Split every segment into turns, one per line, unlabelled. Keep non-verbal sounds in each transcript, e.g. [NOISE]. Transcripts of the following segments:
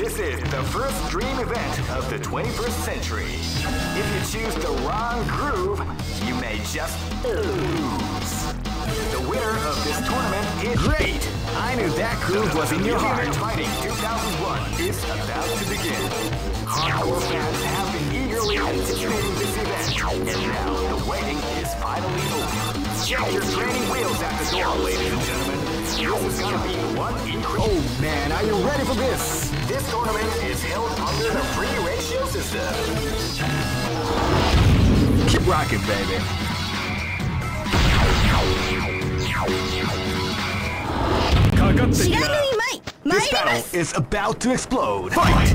This is the first dream event of the 21st century. If you choose the wrong groove, you may just lose. The winner of this tournament is great. I knew that groove was in your heart. Fighting 2001 is about to begin. Hardcore fans have been eagerly anticipating this event, and now the waiting is finally over. Check your training wheels at the door, ladies and gentlemen. This is gonna be one incredible.
Oh man, are you ready for this?
This tournament is held under the free ratio system.
Keep rocking, baby. This battle is about to explode.
Fight!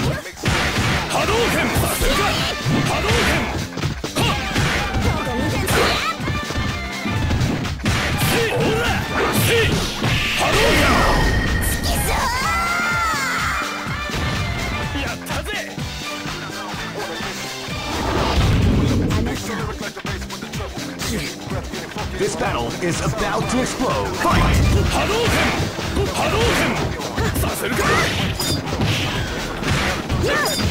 動拳
さ
すが波動拳はっ
どこ見てん
すねほらし波動
拳好
きそうやったぜ
This battle is about to explode. Fight!
Hadouken! Hadouken! Sasuke! Yes!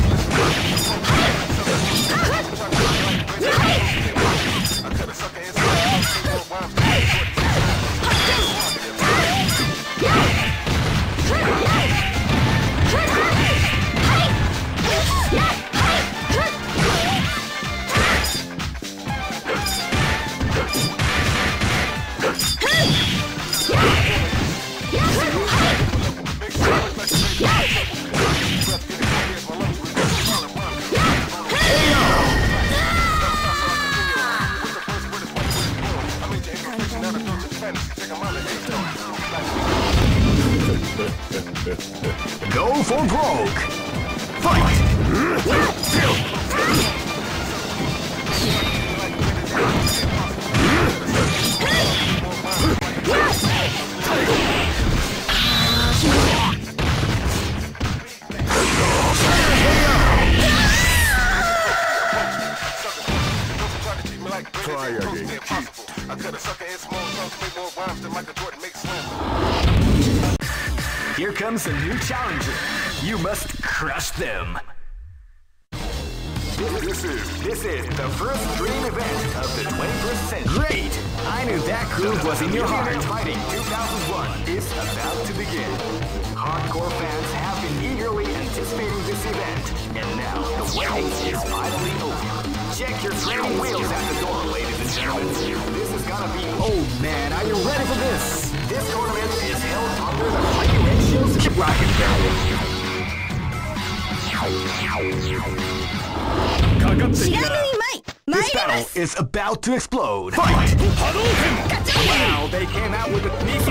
is about to
explode. Fight! They came out with a sneaky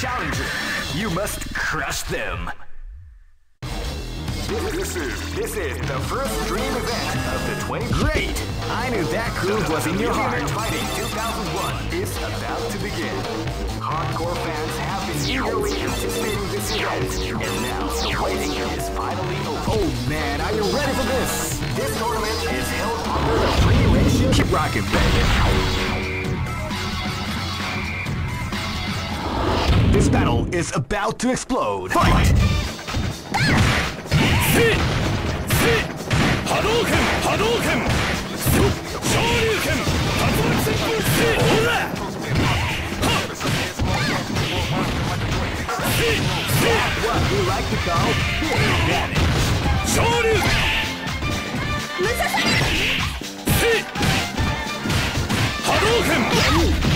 Challenger. You must crush them.
This is
this is the first dream event of the 20. Great! I knew that groove was in your heart. Fighting 2001 is about to begin. Hardcore fans have been eagerly anticipating this event, and now the waiting is finally over. Oh man, are you ready for this? This tournament is held under the free ratio. Keep rocking, baby. This battle is about to explode. Fight! What we like to call.
Shoryuken! Musasaki! Hadouken!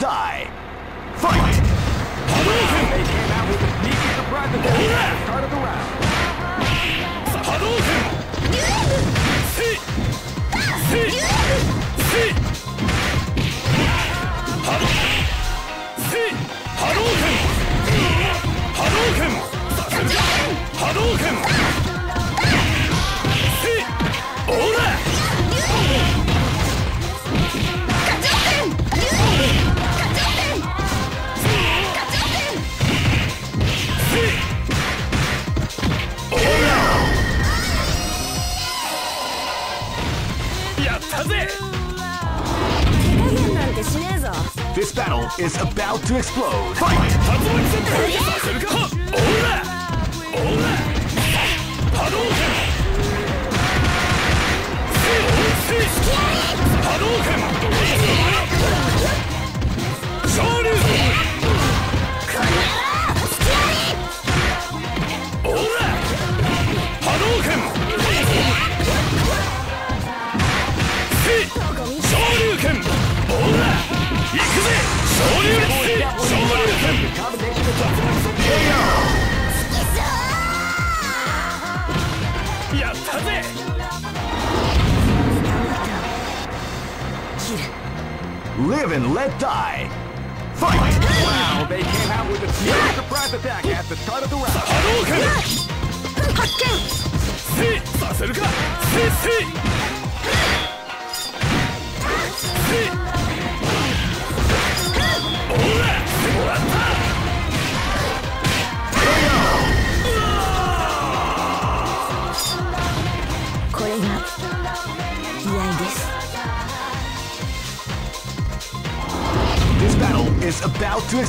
Die.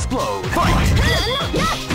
Explode. Fight!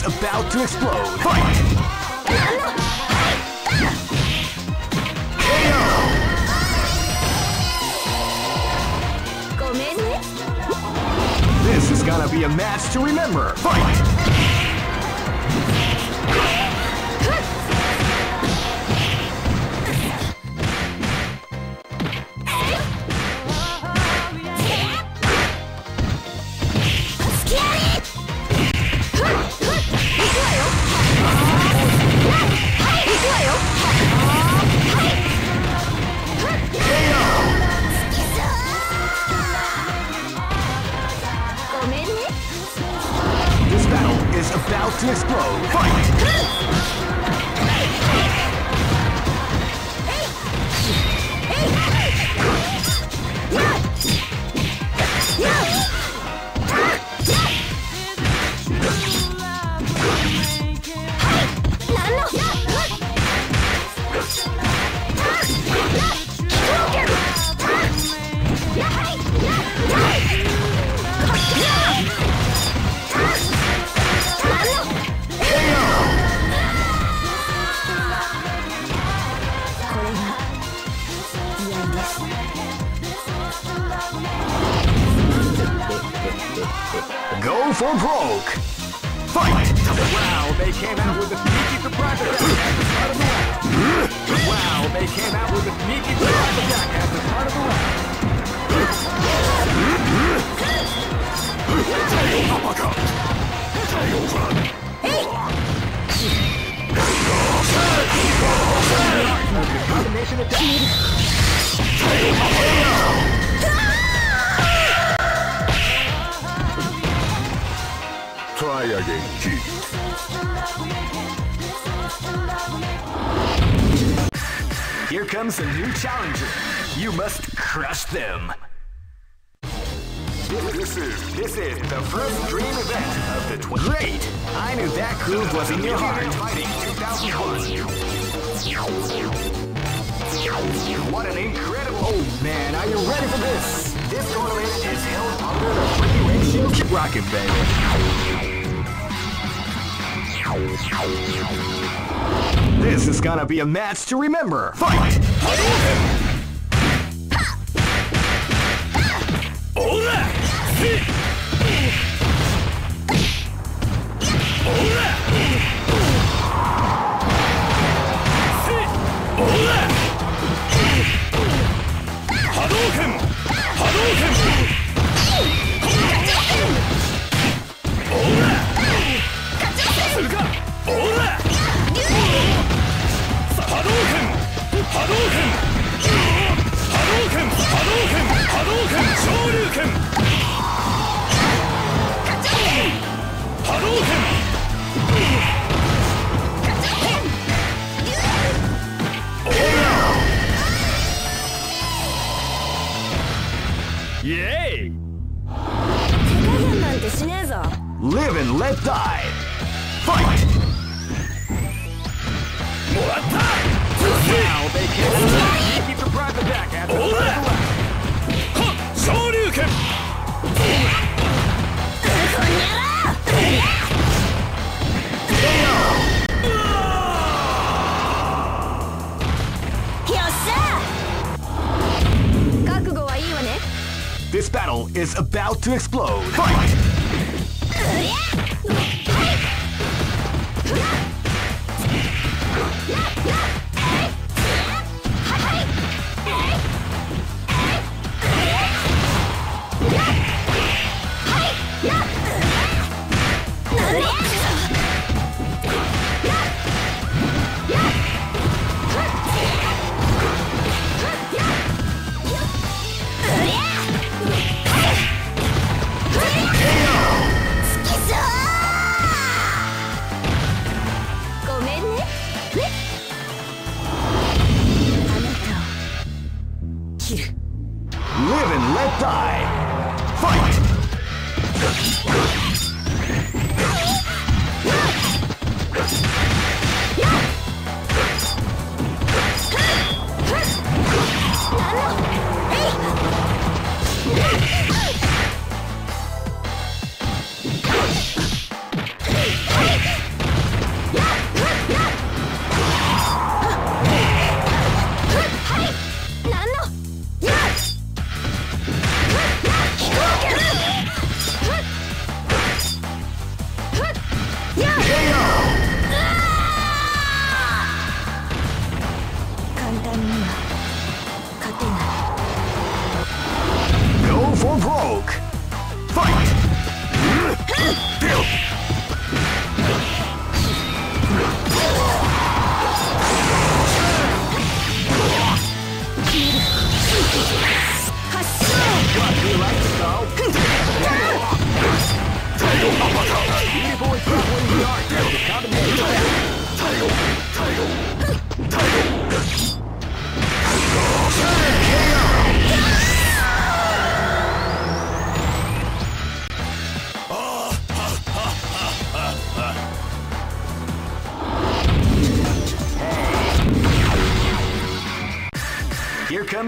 is about to explode. Fight! This is gonna be a match to remember. Fight! Comes a new challenger. You must crush them.
This is
This is the first dream event of the tw- Great! I knew that groove was in your heart.
Fighting 2001.
What an incredible! Oh man, are you ready for this? This tournament is held under the free ratio. Keep rocking, baby. This is gonna be a match to remember. Fight! Yay!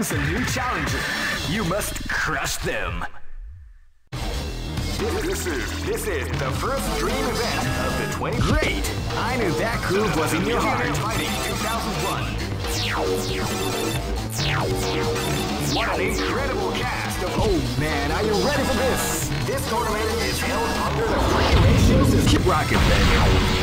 Comes a new challenger. You must crush them. This is this is the first dream event of the 20. Great! I knew that groove was in your heart. Fighting 2001. What an incredible cast of. Oh man, are you ready for this? This tournament is held under the free ratio system. Keep rocking, baby.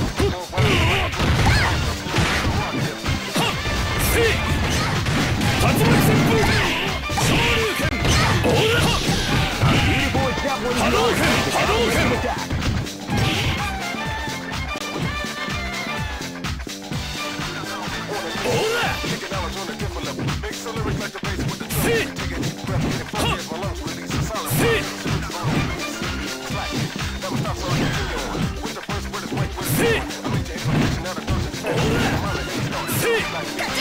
Knowledge on a different level. Make some lyrics like the bass with the drum. Take a deep breath, get it funky as my lungs release a solid Slack. Never stop, so I continue on. With the first word is wait, with it. I made your information out of dozen. Mind it, then start. Like it.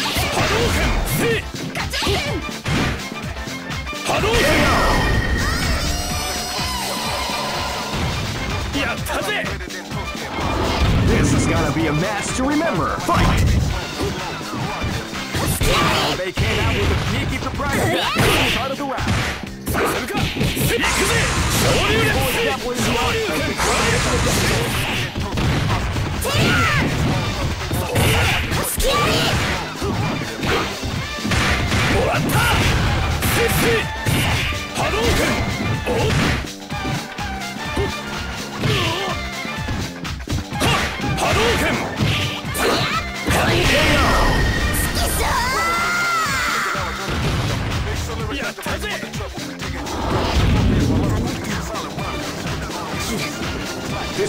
Better than toast can
This is gonna be a match to remember. Fight!
Wow, they came out with a sneaky surprise attack at the start of the round. Beautiful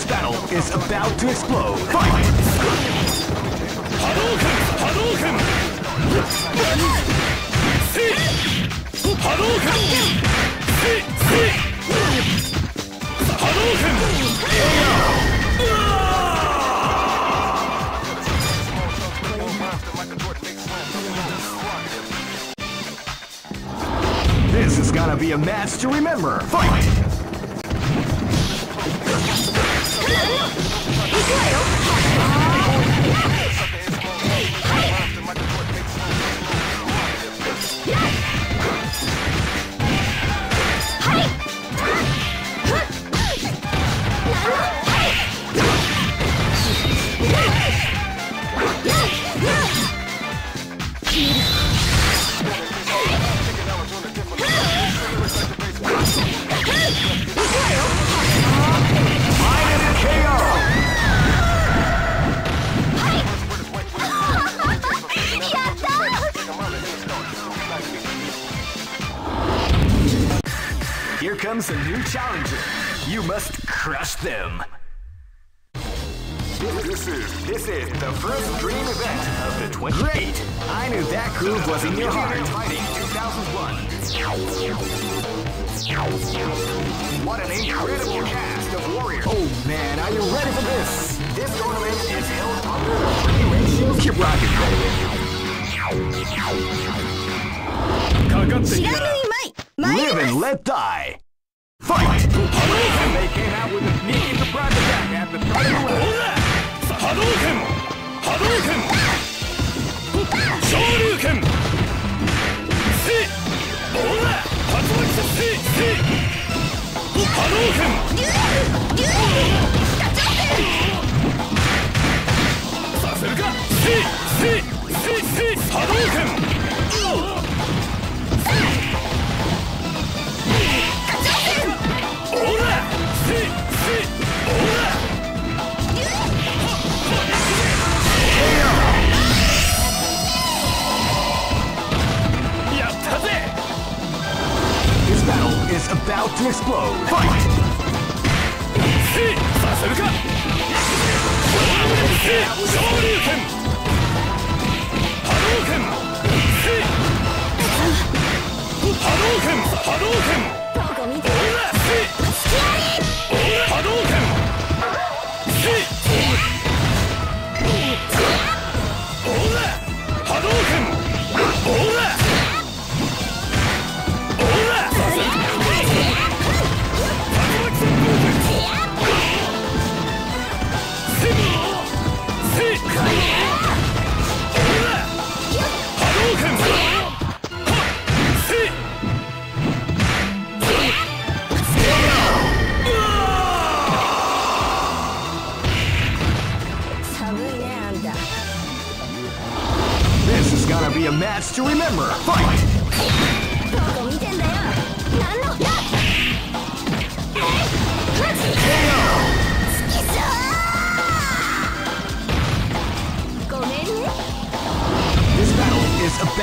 This battle is about to explode. Fight! This is gonna be a match to remember. Fight!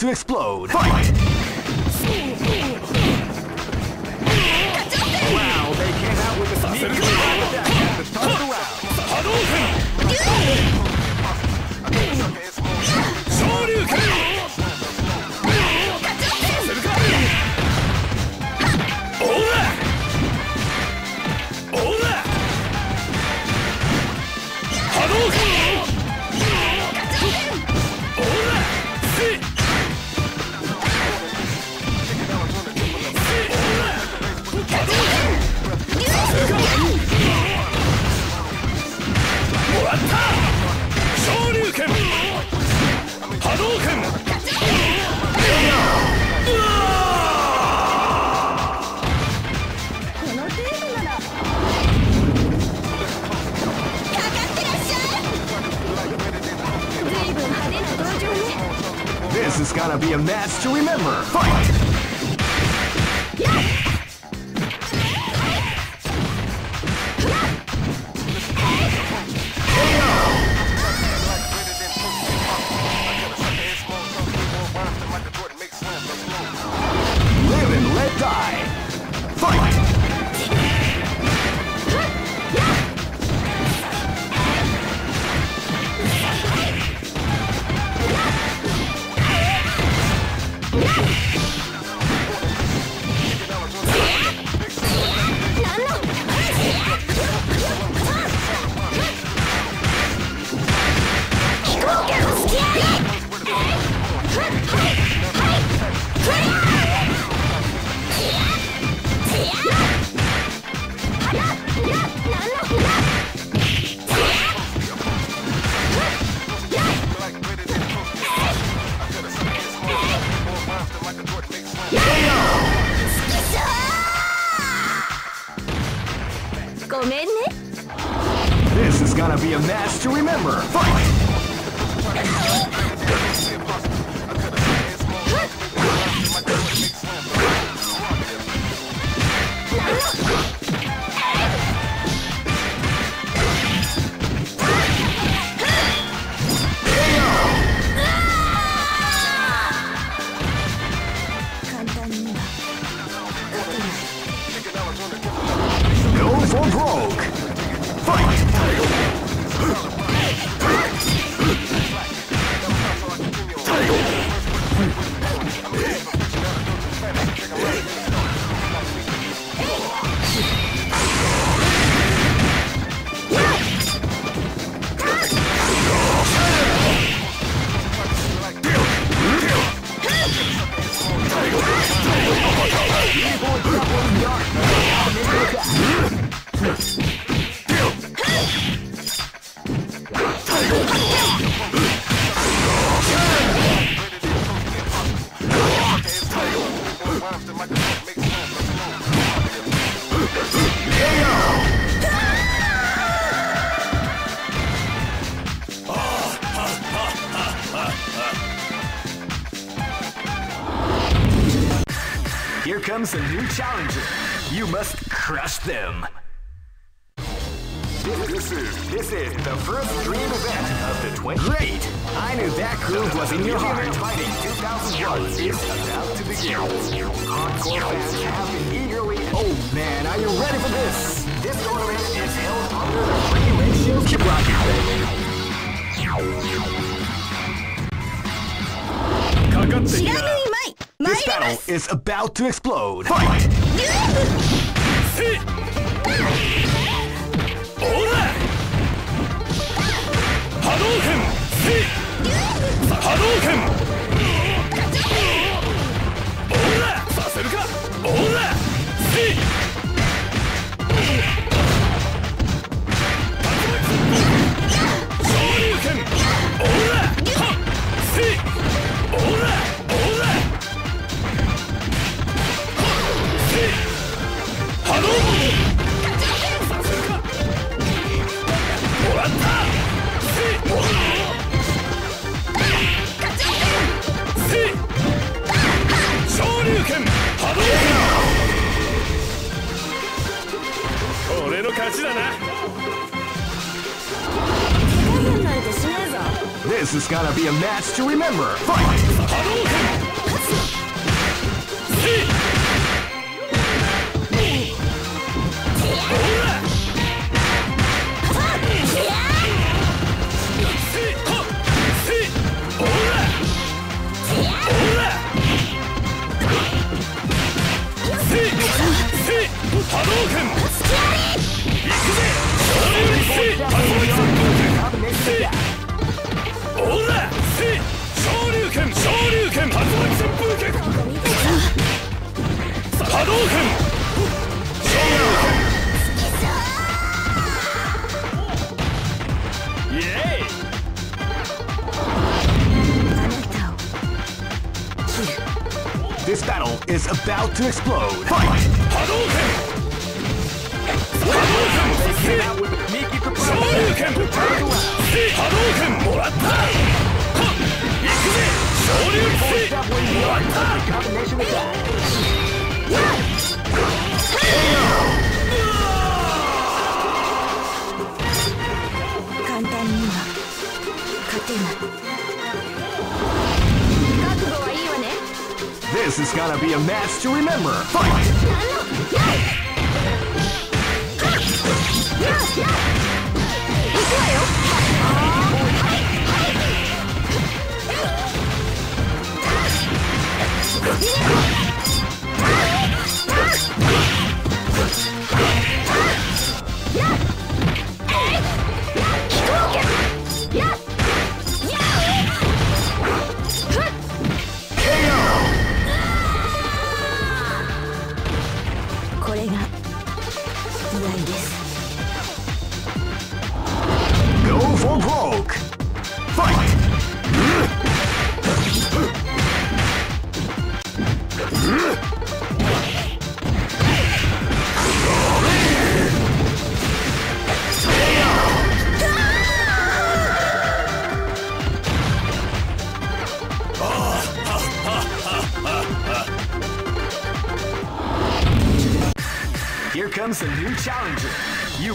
To explode. comes a new challenger. You must crush them. This, is this is the first dream event of the 20th. Great! I knew that groove was in your heart. Fighting 2001 is about to begin. Hardcore fans have been eagerly. Oh man, are you ready for this? This tournament is held under the free ratio. Keep rocking, baby. This battle is about to explode.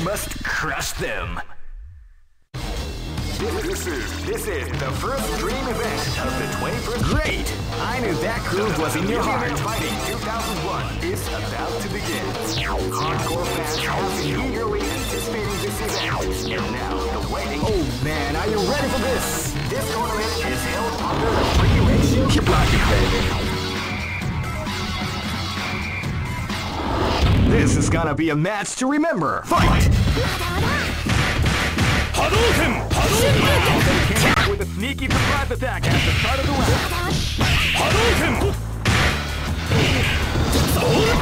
Must crush them. This is this is the first dream event of the 21st. Great! I knew that groove was in your heart. Fighting 2001 is about to begin. Hardcore fans have been eagerly anticipating this event, and now the waiting. Oh man, are you ready for this? This tournament is held under the free ratio. Keep rocking, baby. This is gonna be a match to remember. Fight!
波動拳波動拳
Came out with a sneaky surprise attack at the start of the round.
波動拳波動拳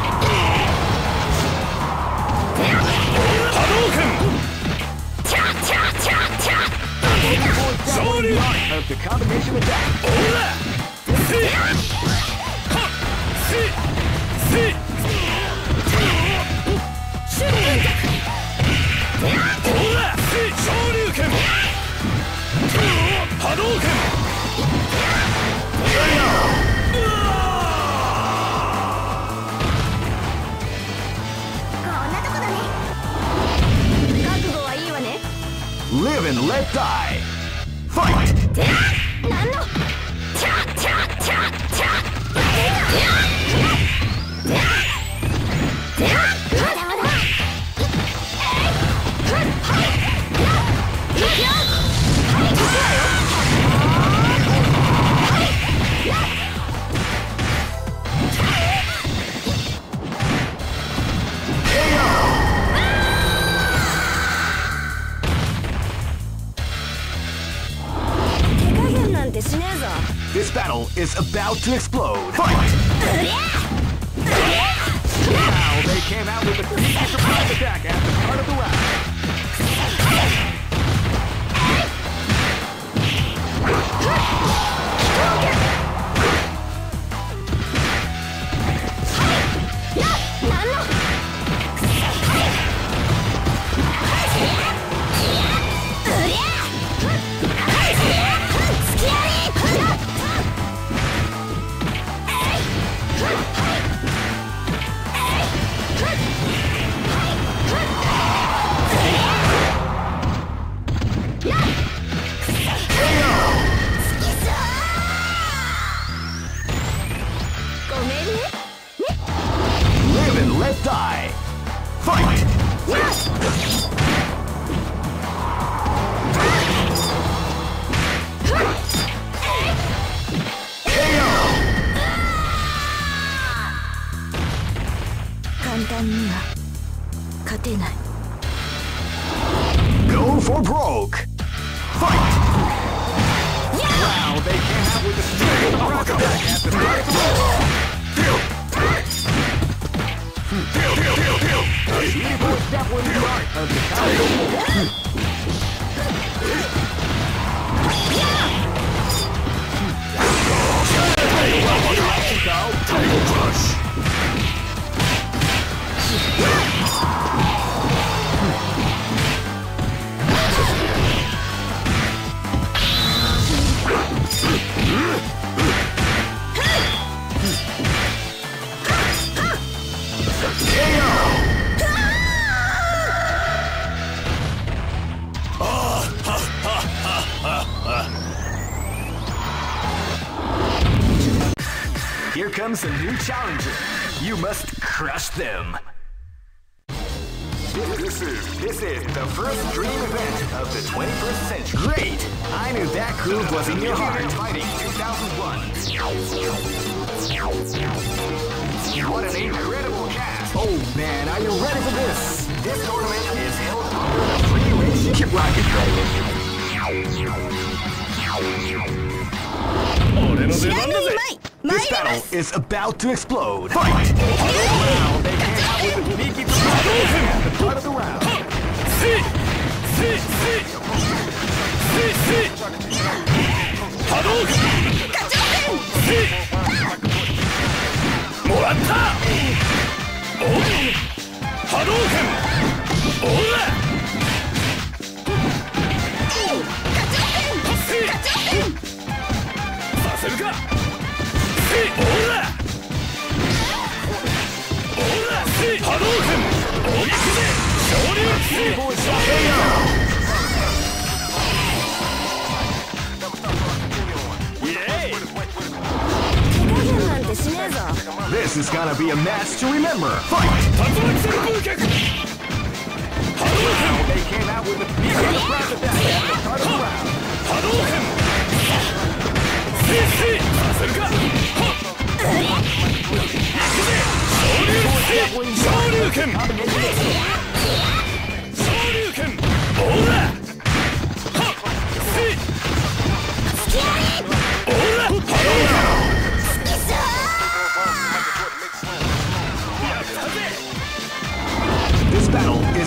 昇竜
Of the combination attack.
オーラせはせ 波動拳
こんなとこだね覚悟はいいわね
Live and let die. Fight! Is about to explode. Fight! Now they came out with a sneaky surprise attack to explode.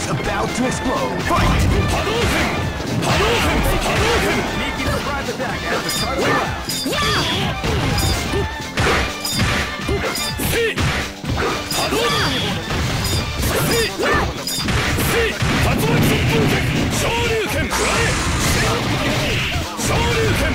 about to explode. Fight!
Hadouken! Hadouken! Hadouken!
Sneaky surprise attack at the start of the round.
Yeah! Hadouken! Tatsumatsu Buken! Shoryuken! Shoryuken!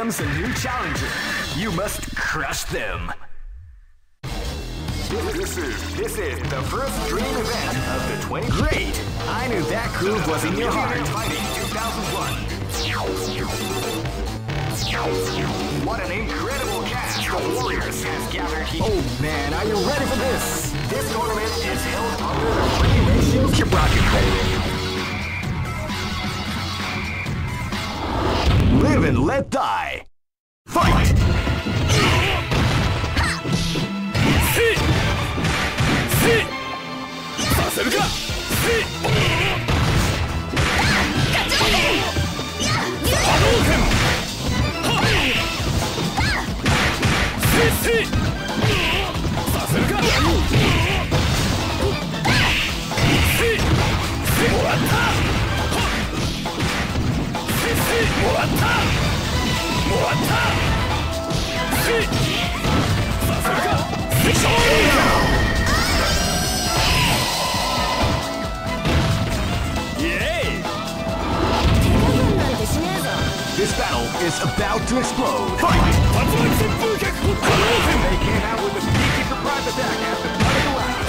Comes a new challenger. You must crush them. This is this is the first dream event of the 20. Great! I knew that groove was in your heart. Fighting 2001. What an incredible cast of warriors has gathered here. Oh man, are you ready for this? This tournament is held under the ratio. Keep rocking, baby. Live and let die. Fight!
せいせいさせるかせい波動拳はっ
This battle is about to explode. Fight! They came out with a sneaky surprise attack after cutting around.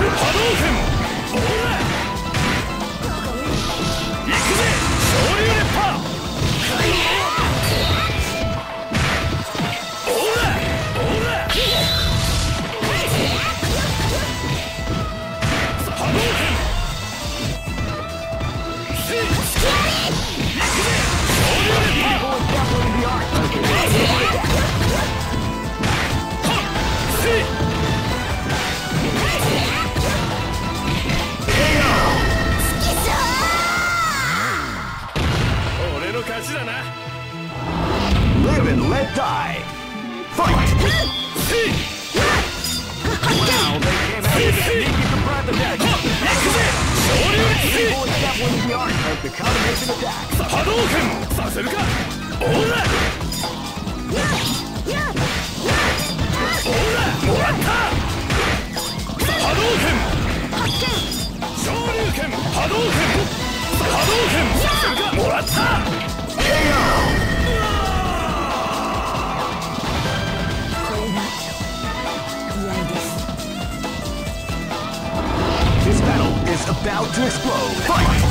波動拳させるかオーラオーラもらった波動拳昇竜拳波動拳波動拳させるかもらった
です
This battle is about to explode. Fight!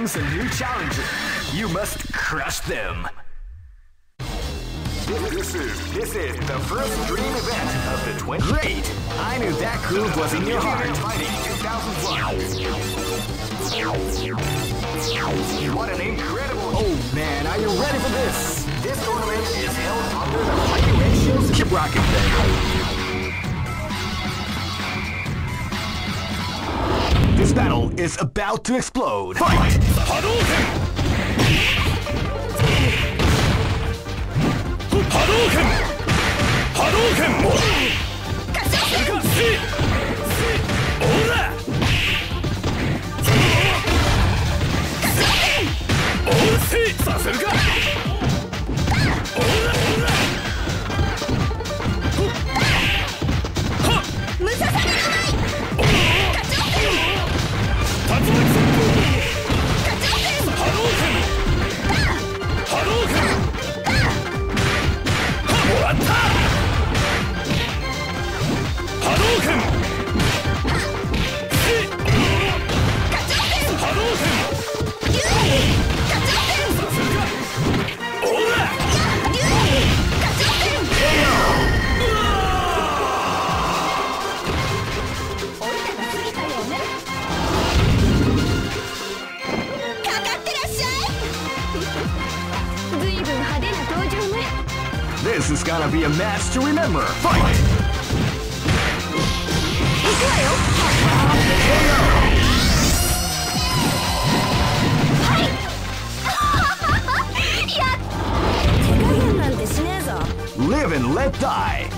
comes a new challenger. You must crush them. This is, this is the first dream event of the 20. Great! I knew that groove was in your heart. Fighting 2001. What an incredible. Oh man, are you ready for this? This tournament is held under the regulation. Keep rocking, baby. This battle is about to explode. Fight!
Hadouken! Hadouken! Hadouken!
This is gonna be a match to remember. Fight! [LAUGHS] Live and let die!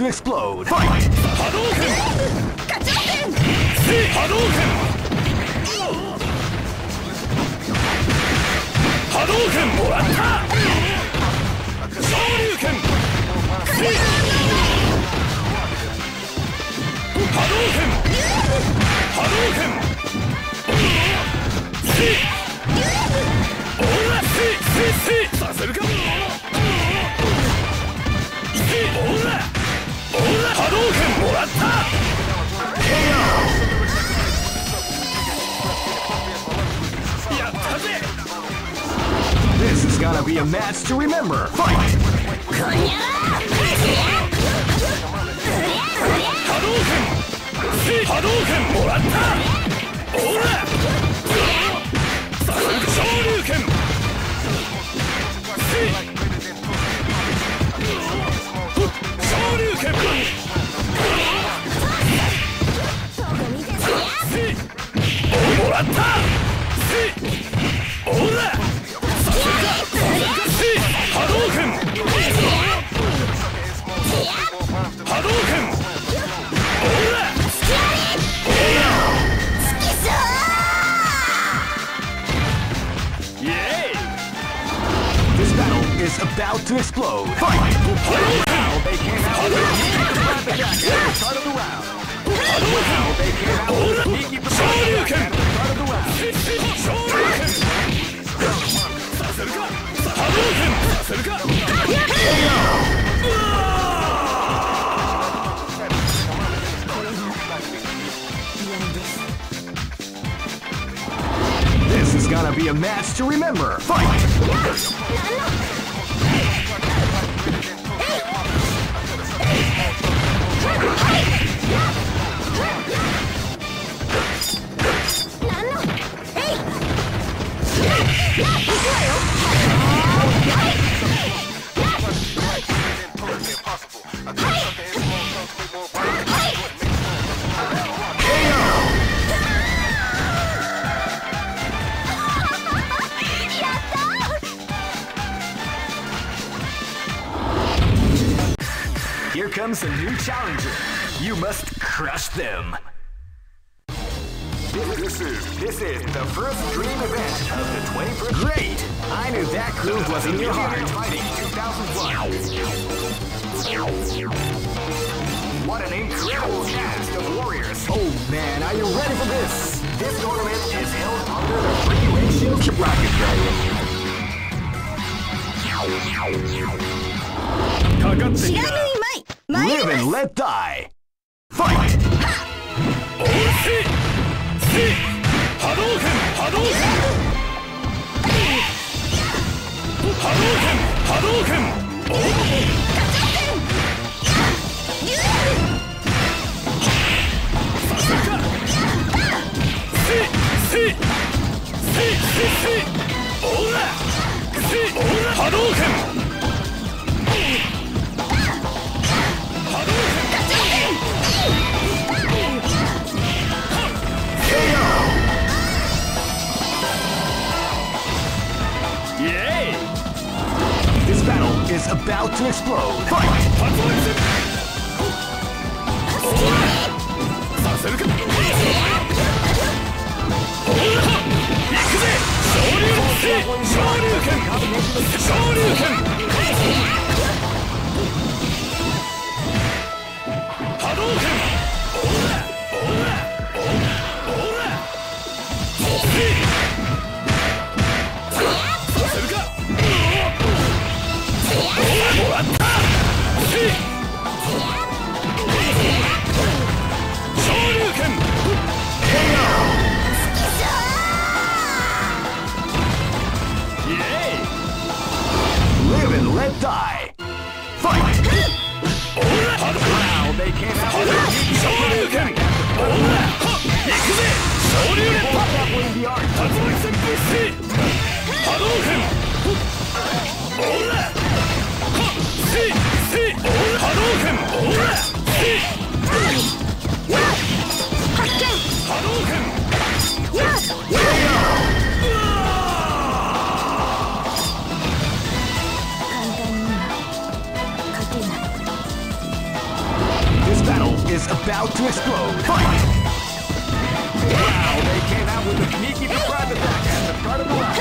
To explode. To remember. Fight! Here
行くぜ昇竜連覇発動戦物資波動拳オーラ
about to explode. Fight! Wow, they came out with a sneaky surprise attack at the start of the round.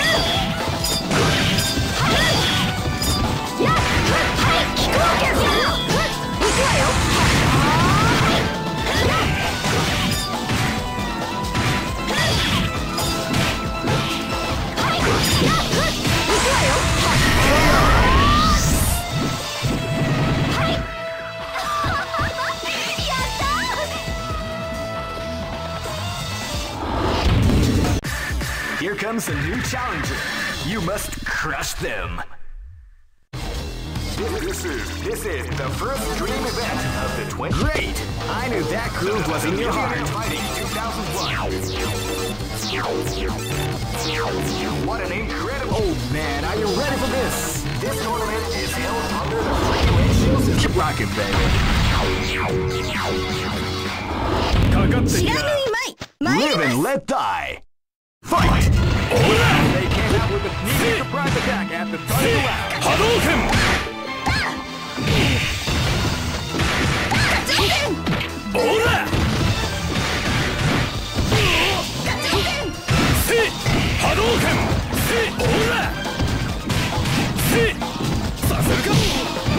comes a new challenger. You must crush them. This is this is the first dream event of the 20. Great! I knew that groove was in your heart. Fighting 2001. What an incredible! Oh man, are you ready for this? This tournament is held under the freeway shield. Keep rocking, baby. Live and let die. Fight!
させるか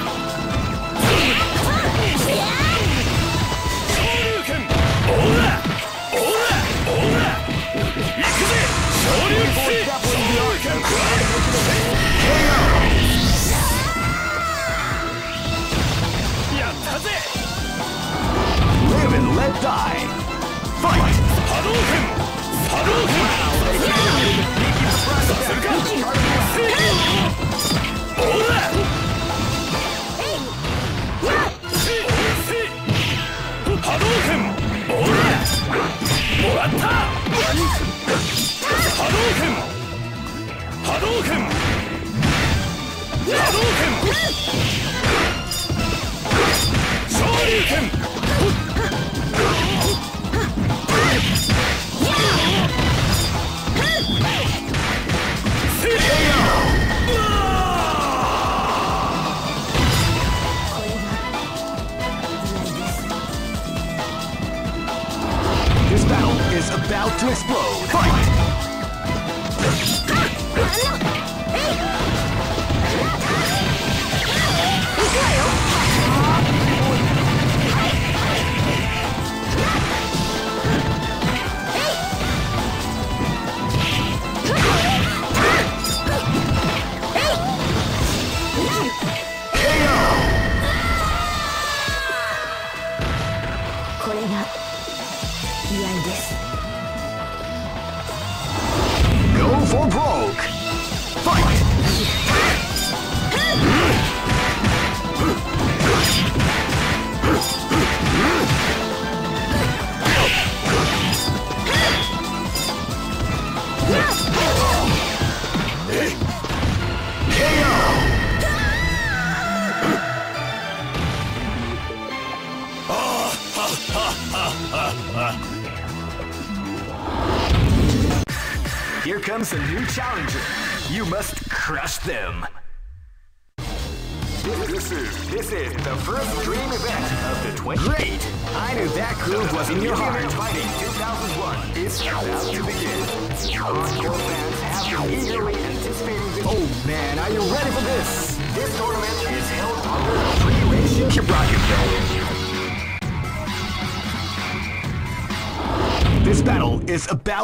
let die. Fight! Hadouken! Hadouken! Wow,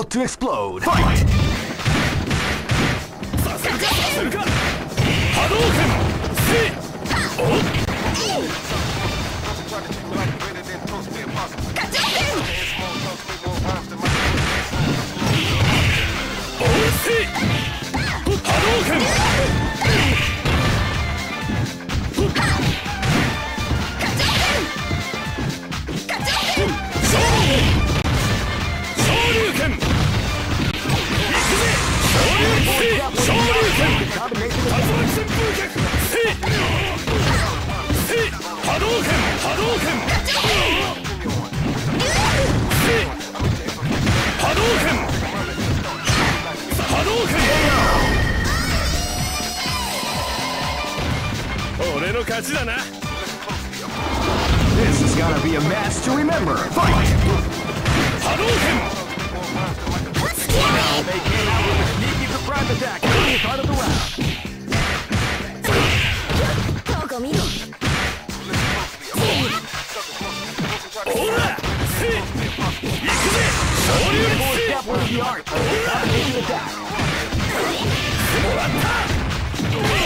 to explode.
俺の勝ちだな
This is gonna be a match to remember. Fight!
波動拳
Now they came out with a sneaky surprise attack at the start of the round.
ここ見ろ
オラせ行くぜ昇竜
More
列
step with the art of the combination attack.
も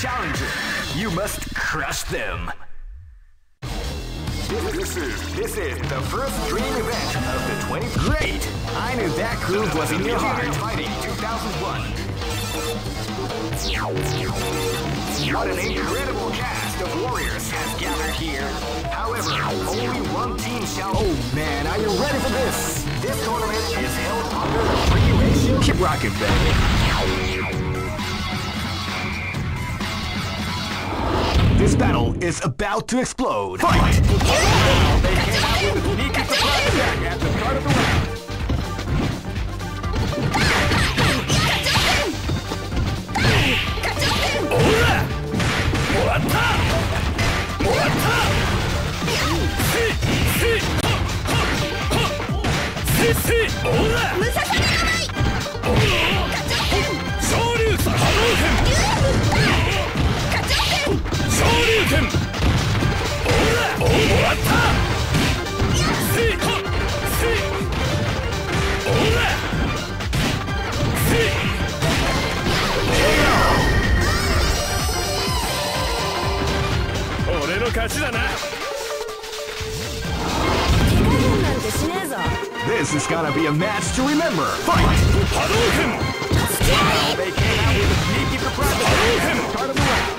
Challenger. You must crush them. This is this is the first dream event of the 20. Great! I knew that groove was in your heart. Fighting 2001. What an incredible cast of warriors has gathered here. However, only one team shall. Oh man, are you ready for this? This tournament is held under the free ratio. Keep rocking, baby. This battle is about to explode. Fight! They came out with a sneaky surprise attack at the start of the round.
オ俺の勝ちだな
This is gonna be a match to remember. Fight!
波動拳
They came out with a sneaky surprise the start of the round.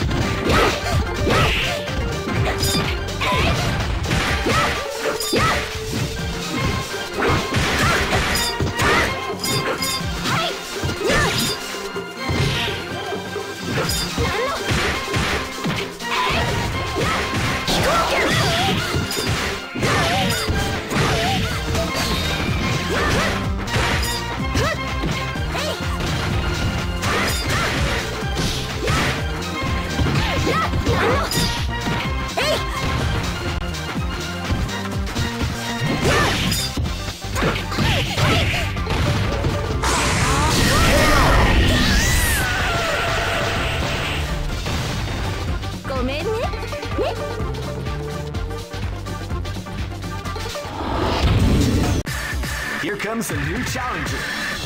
comes a new challenger.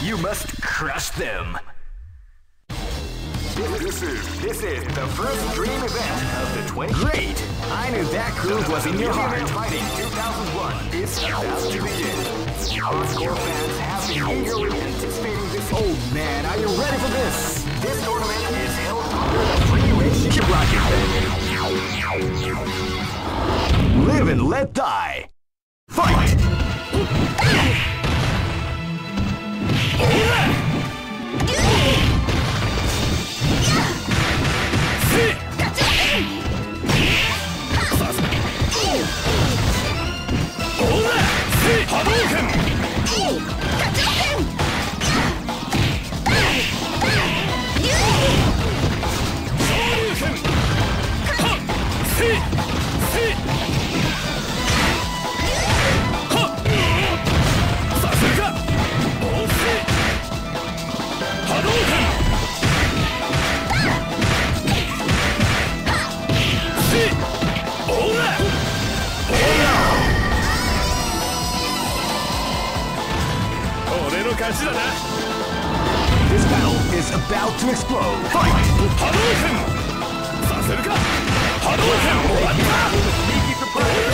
You must crush them. This is this is the first dream event of the 20. Great! I knew that groove was in your heart. Fighting 2001 is about to begin. Hardcore fans have been eagerly anticipating this. Oh man, are you ready for this? This tournament is held under the free. Keep rocking. Live and let die. Fight! This battle is about to explode. Fight!
波動拳させるか波動拳もらった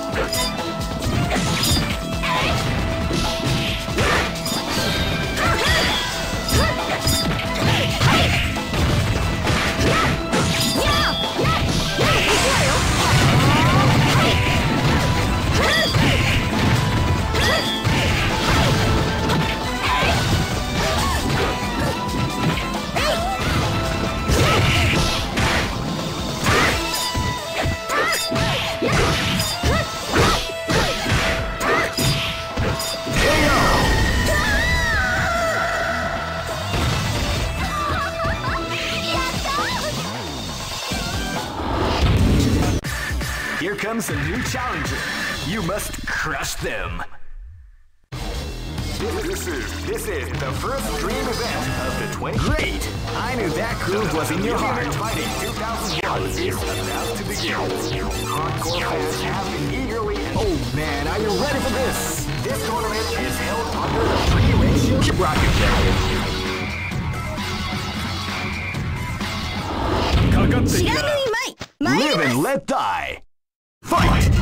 challenger. You must crush them. This is this is the first dream event of the 20. Great! I knew that groove was in your heart. Fighting 2,000 is about to begin. Hardcore fans have been eagerly. Oh man, are you ready for this? This tournament is held under the free ratio. Keep rocking,
Dragon.
Live and let die.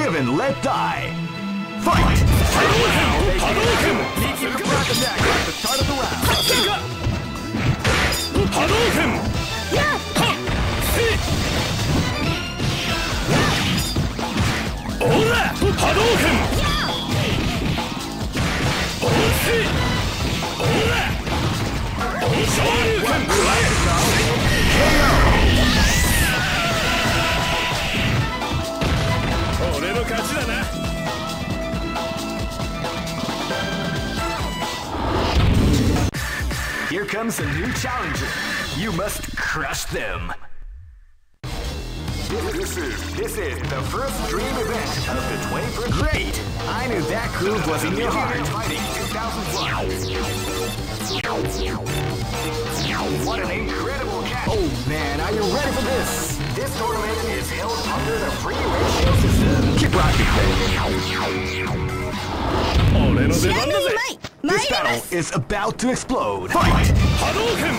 Live and let die. Fight! Hadouken! attack at the start of the round.
波動拳
や
オーラ波 の勝ちだな
Here comes a new challenger. You must crush them. This is this is the first dream event of the 21st. Great! I knew that groove was in your heart. Fighting 2001. What an incredible catch! Oh man, are you ready for this? This tournament is held under the free ratio system. Keep rocking, baby. This battle is about to explode. Fight!
Hadouken!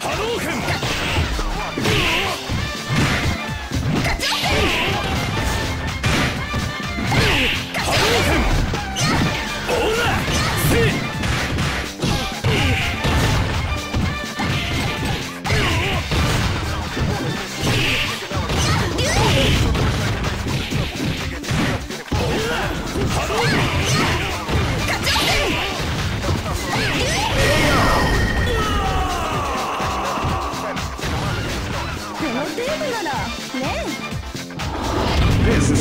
Hadouken!
大変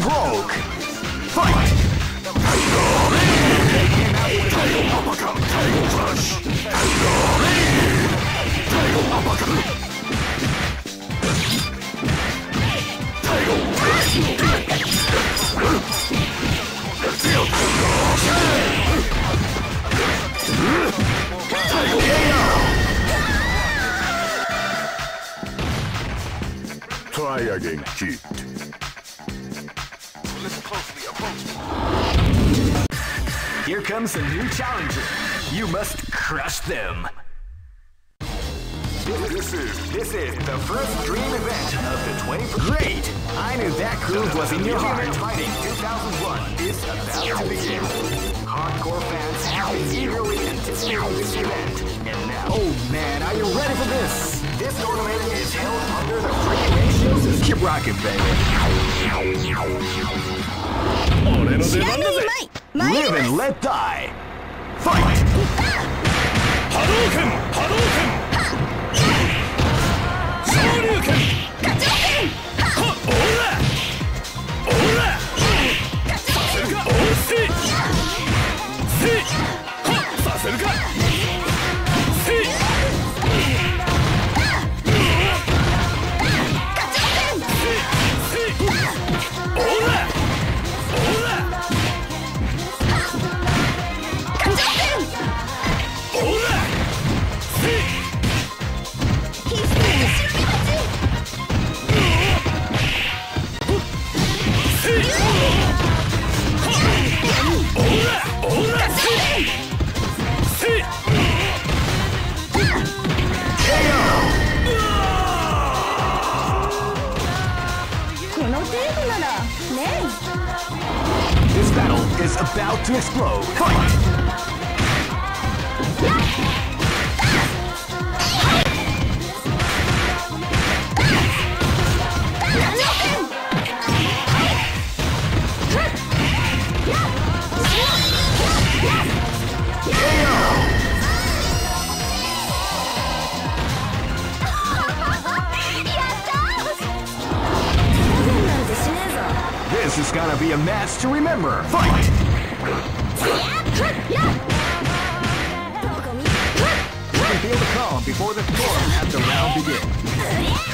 Broke. Fight!
Try again, kid.
Here comes a new challenger. You must crush them.
This is
this is the first dream event of the 21st. Great! I knew that groove was in your heart. Fighting 2001 is about to begin. Hardcore fans have eagerly anticipating this event, and now. Oh man, are you ready for this? This tournament is held under the free ratio system. Keep rocking, baby. Live and let die! Fight! Hadouken! Hadouken! Shoryuken! about to explode. Fight! This is gonna be a match to remember. Fight! before the storm has the round begins.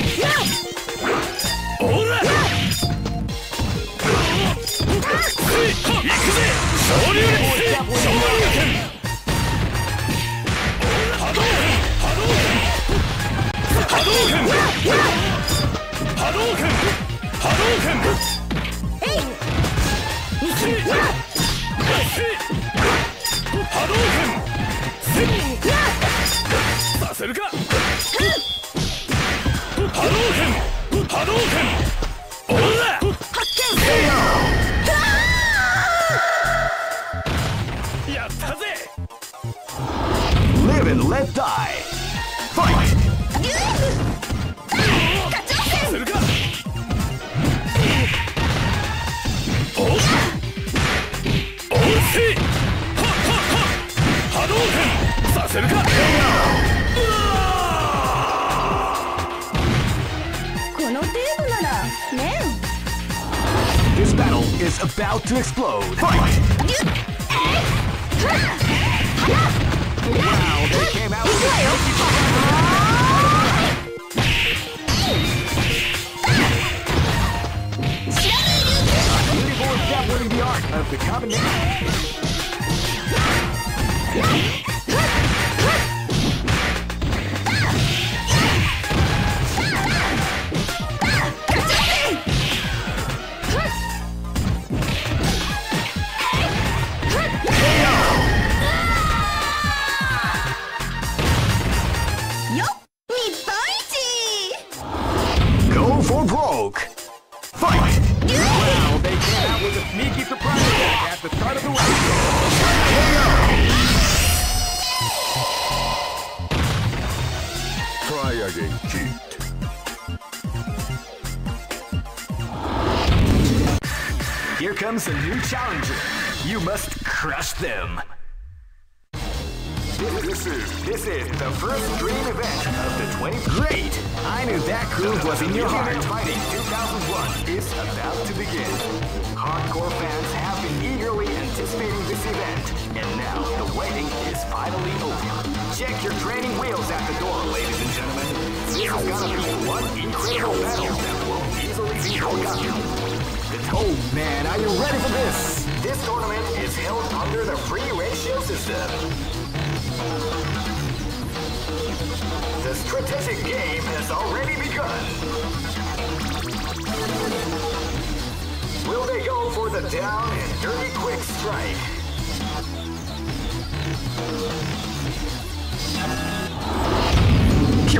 Yes!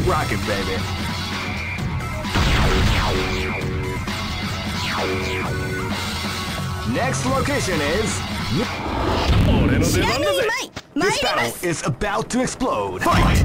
Rocket rocking, baby. Next location is... This battle is about to explode. Fight!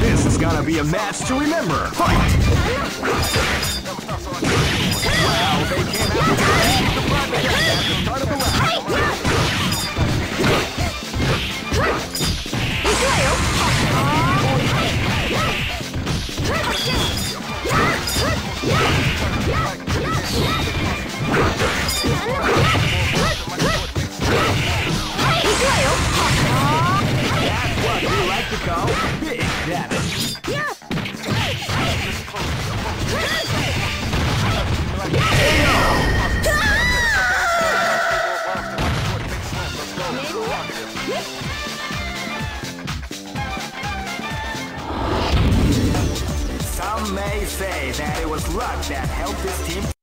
This is gonna be a match to remember. Fight! They came out. The Luck that helped this team